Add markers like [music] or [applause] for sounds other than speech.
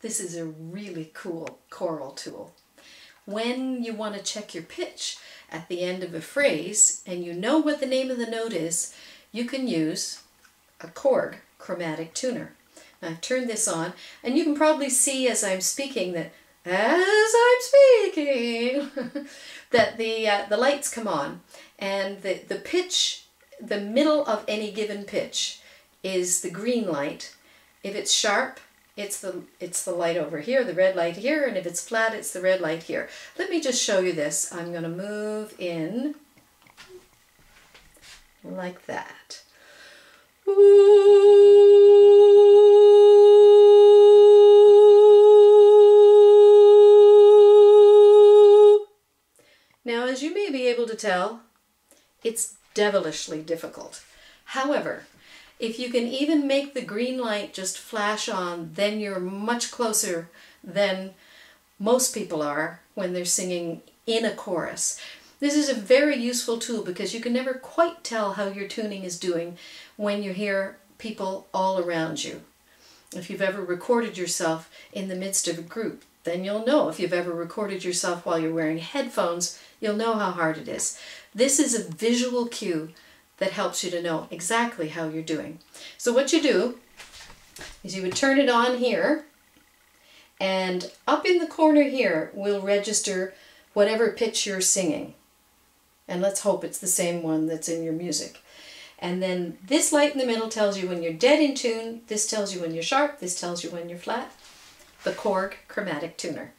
This is a really cool choral tool. When you want to check your pitch at the end of a phrase and you know what the name of the note is, you can use a Korg chromatic tuner. Now I've turned this on and you can probably see as I'm speaking that as I'm speaking [laughs] that the uh, the lights come on and the the pitch the middle of any given pitch is the green light if it's sharp it's the it's the light over here the red light here and if it's flat it's the red light here. Let me just show you this. I'm going to move in like that. Now, as you may be able to tell, it's devilishly difficult. However, if you can even make the green light just flash on, then you're much closer than most people are when they're singing in a chorus. This is a very useful tool because you can never quite tell how your tuning is doing when you hear people all around you. If you've ever recorded yourself in the midst of a group, then you'll know. If you've ever recorded yourself while you're wearing headphones, you'll know how hard it is. This is a visual cue that helps you to know exactly how you're doing. So what you do is you would turn it on here and up in the corner here will register whatever pitch you're singing. And let's hope it's the same one that's in your music. And then this light in the middle tells you when you're dead in tune, this tells you when you're sharp, this tells you when you're flat. The Korg Chromatic Tuner.